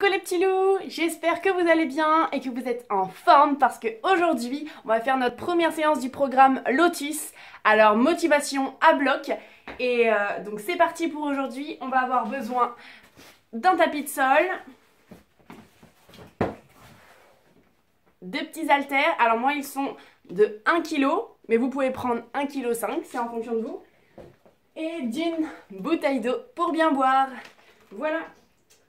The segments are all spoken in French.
Coucou les petits loups, j'espère que vous allez bien et que vous êtes en forme parce que aujourd'hui on va faire notre première séance du programme Lotus. Alors motivation à bloc et euh, donc c'est parti pour aujourd'hui. On va avoir besoin d'un tapis de sol, de petits haltères. Alors moi ils sont de 1 kg mais vous pouvez prendre 1 kg 5, c'est en fonction de vous. Et d'une bouteille d'eau pour bien boire. Voilà.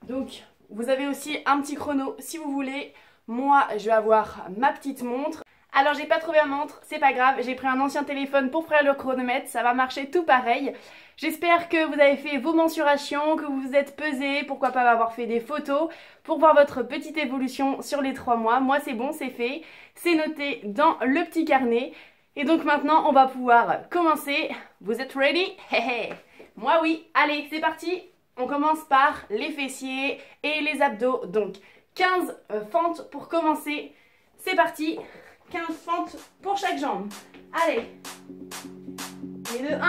Donc vous avez aussi un petit chrono si vous voulez. Moi, je vais avoir ma petite montre. Alors j'ai pas trouvé ma montre, c'est pas grave, j'ai pris un ancien téléphone pour faire le chronomètre, ça va marcher tout pareil. J'espère que vous avez fait vos mensurations, que vous vous êtes pesé, pourquoi pas avoir fait des photos pour voir votre petite évolution sur les trois mois. Moi c'est bon, c'est fait, c'est noté dans le petit carnet. Et donc maintenant on va pouvoir commencer. Vous êtes ready? Moi oui, allez c'est parti on commence par les fessiers et les abdos. Donc 15 euh, fentes pour commencer. C'est parti 15 fentes pour chaque jambe. Allez Et de 1.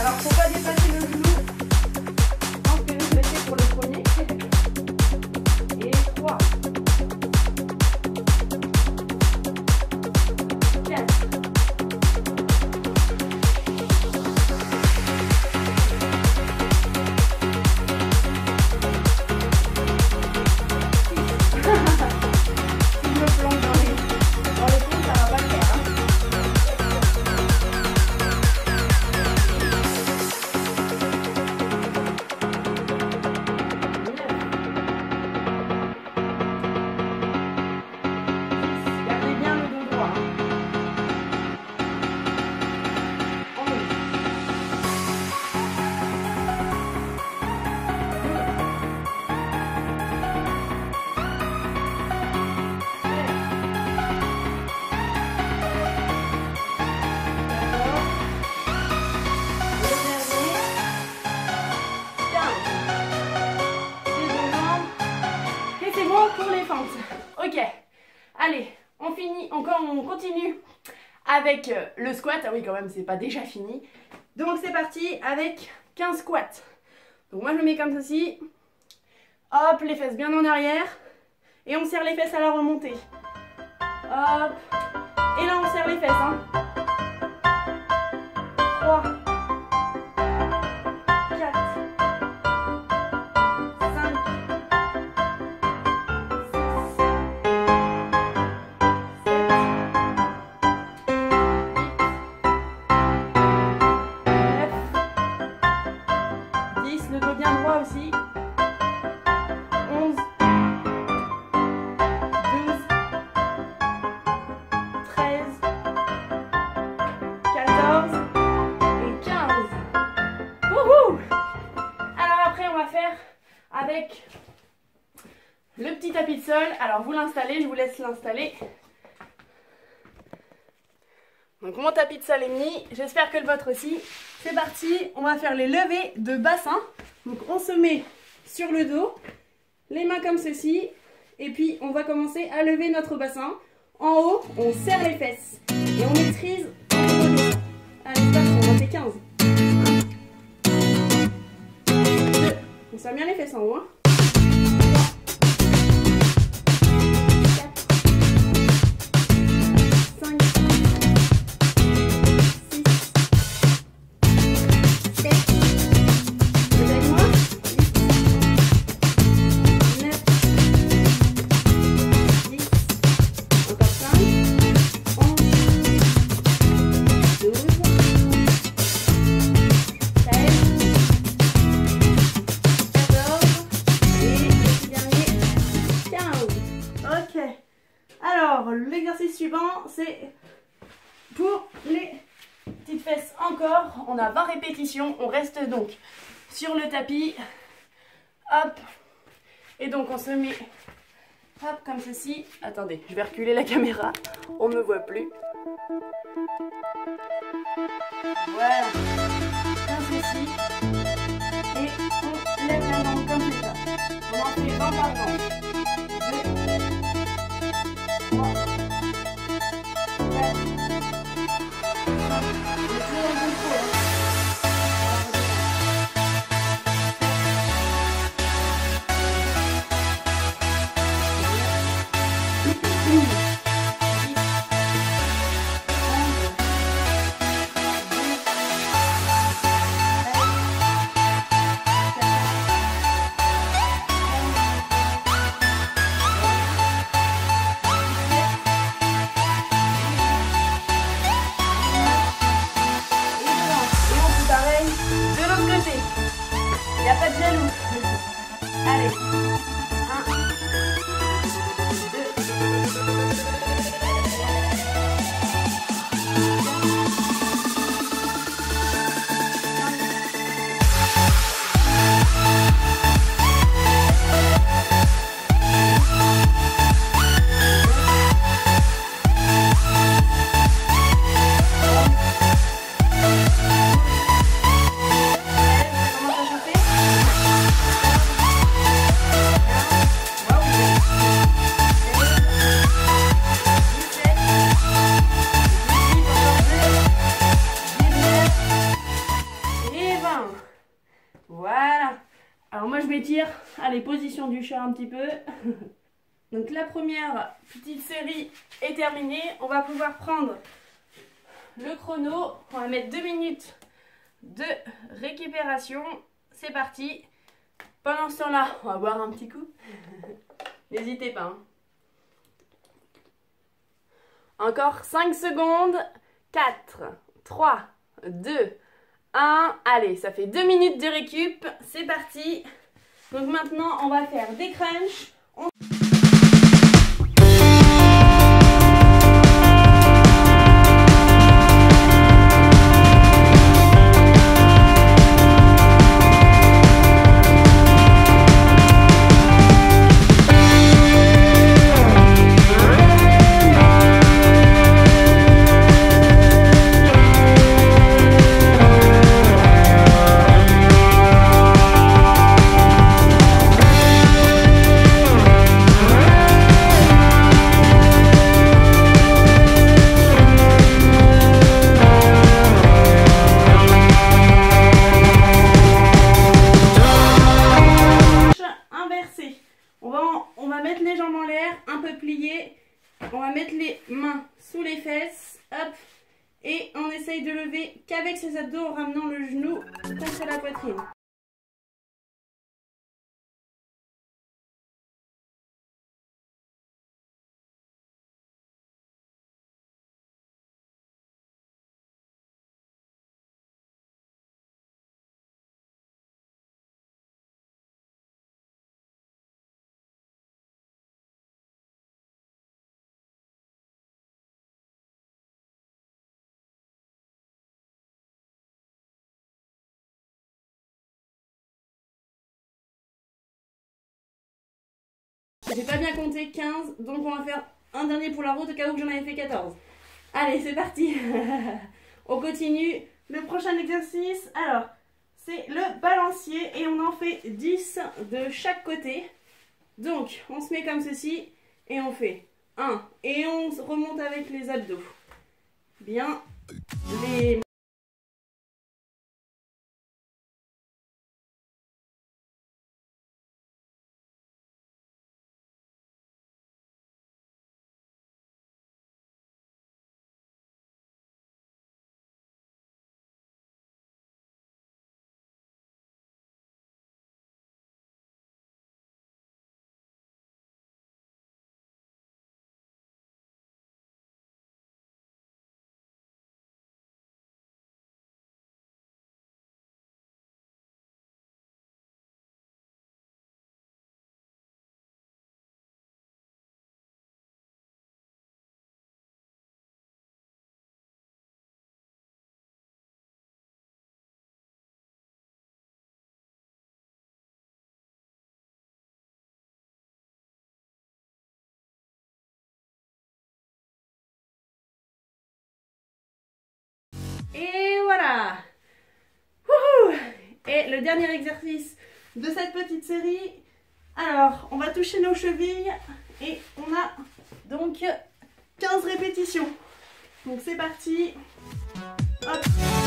Alors faut pas dépasser le genou? Avec euh, le squat. Ah oui, quand même, c'est pas déjà fini. Donc c'est parti avec 15 squats. Donc moi je le mets comme ceci. Hop, les fesses bien en arrière. Et on serre les fesses à la remontée. Hop. Tapis de sol. Alors vous l'installez, je vous laisse l'installer. Donc mon tapis de sol est mis, j'espère que le vôtre aussi. C'est parti, on va faire les levées de bassin. Donc on se met sur le dos, les mains comme ceci, et puis on va commencer à lever notre bassin. En haut, on serre les fesses et on maîtrise. Allez, parti, on en fait 15. 1, 2, on serre bien les fesses en haut. hein. Suivant, c'est pour les petites fesses encore. On a 20 répétitions. On reste donc sur le tapis. Hop. Et donc, on se met hop comme ceci. Attendez, je vais reculer la caméra. On ne me voit plus. Voilà. Comme ceci. Et on lève la jambe comme ça. On en fait 20 par jambe. Un petit peu. Donc la première petite série est terminée. On va pouvoir prendre le chrono. On va mettre 2 minutes de récupération. C'est parti. Pendant ce temps-là, on va boire un petit coup. N'hésitez pas. hein. Encore 5 secondes. 4, 3, 2, 1. Allez, ça fait 2 minutes de récup. C'est parti. Donc maintenant, on va faire des crunchs. J'ai pas bien compté 15, donc on va faire un dernier pour la route au cas où j'en avais fait 14. Allez, c'est parti On continue. Le prochain exercice, alors, c'est le balancier et on en fait 10 de chaque côté. Donc, on se met comme ceci et on fait 1 et on remonte avec les abdos. Bien. Les... Et voilà Wouhou Et le dernier exercice de cette petite série. Alors, on va toucher nos chevilles et on a donc 15 répétitions. Donc c'est parti. Hop.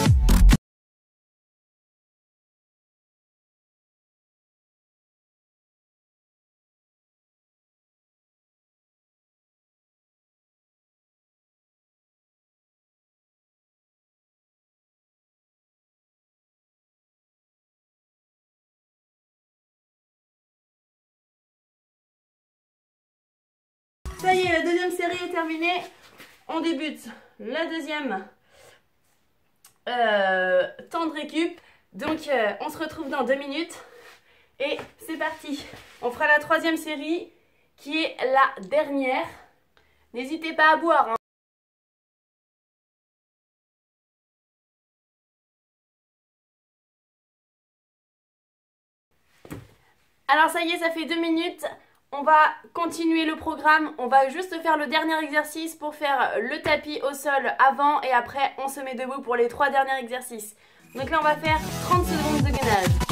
Ça y est, la deuxième série est terminée. On débute la deuxième euh, temps de récup. Donc, euh, on se retrouve dans deux minutes. Et c'est parti. On fera la troisième série qui est la dernière. N'hésitez pas à boire. Hein. Alors ça y est, ça fait deux minutes. On va continuer le programme. On va juste faire le dernier exercice pour faire le tapis au sol avant et après on se met debout pour les trois derniers exercices. Donc là on va faire 30 secondes de gainage.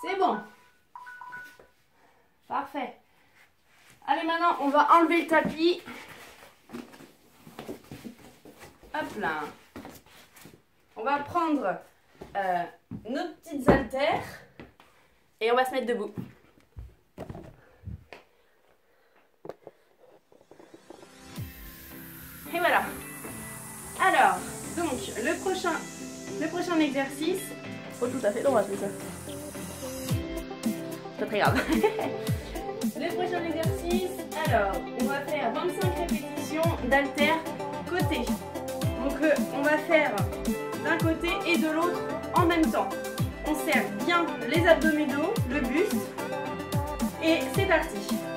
C'est bon. Parfait. Allez, maintenant, on va enlever le tapis. Hop là. On va prendre euh, nos petites haltères et on va se mettre debout. Et voilà. Alors, donc, le prochain, le prochain exercice. Oh, tout à fait droit, c'est ça pas très grave. le prochain exercice, alors, on va faire 25 répétitions d'alter côté. Donc, euh, on va faire d'un côté et de l'autre en même temps. On serre bien les abdominaux, le buste. Et c'est parti.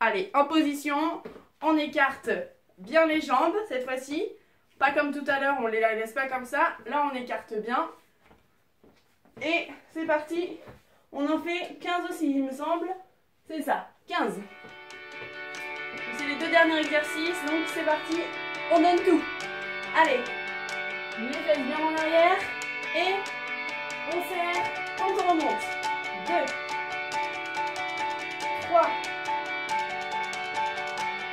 Allez, en position. On écarte bien les jambes cette fois-ci. Pas comme tout à l'heure, on les laisse pas comme ça. Là, on écarte bien. Et c'est parti. On en fait 15 aussi, il me semble. C'est ça, 15. C'est les deux derniers exercices, donc c'est parti. On donne tout. Allez, les fesses bien en arrière. Et on serre quand on remonte. 2, 3,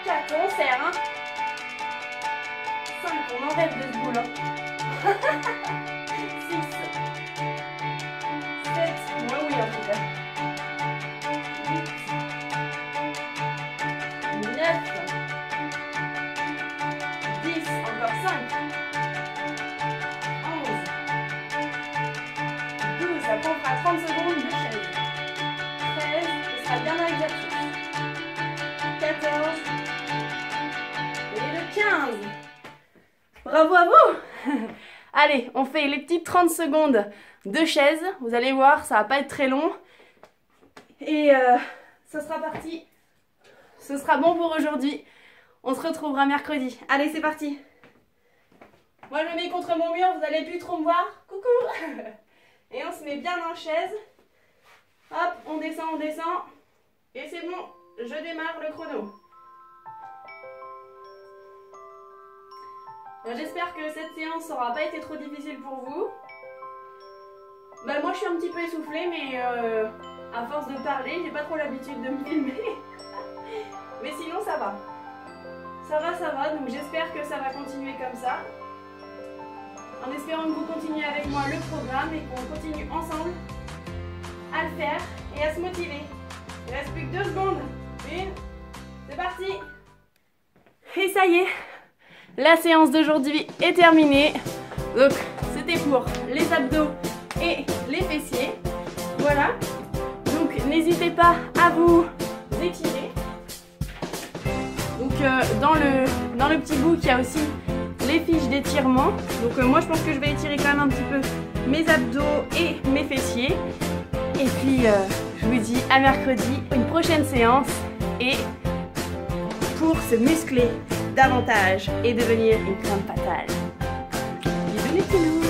4, on serre. Hein. 5, on enlève de ce boule. Bravo à vous Allez, on fait les petites 30 secondes de chaise. Vous allez voir, ça va pas être très long. Et euh, ça sera parti. Ce sera bon pour aujourd'hui. On se retrouvera mercredi. Allez, c'est parti. Moi, je me mets contre mon mur. Vous allez plus trop me voir. Coucou Et on se met bien en chaise. Hop, on descend, on descend. Et c'est bon, je démarre le chrono. J'espère que cette séance n'aura pas été trop difficile pour vous. Bah moi je suis un petit peu essoufflée mais euh, à force de parler, j'ai pas trop l'habitude de me filmer. mais sinon ça va. Ça va, ça va, donc j'espère que ça va continuer comme ça. En espérant que vous continuez avec moi le programme et qu'on continue ensemble à le faire et à se motiver. Il reste plus que deux secondes. Une, c'est parti Et ça y est, la séance d'aujourd'hui est terminée. Donc, c'était pour les abdos et les fessiers. Voilà. Donc, n'hésitez pas à vous étirer. Donc, euh, dans, le, petit bout, il y a aussi les fiches d'étirement. Donc, euh, moi, je pense que je vais étirer quand même un petit peu mes abdos et mes fessiers. Et puis, euh, je vous dis à mercredi, une prochaine séance. Et pour se muscler davantage et devenir une crème fatale. Bisous les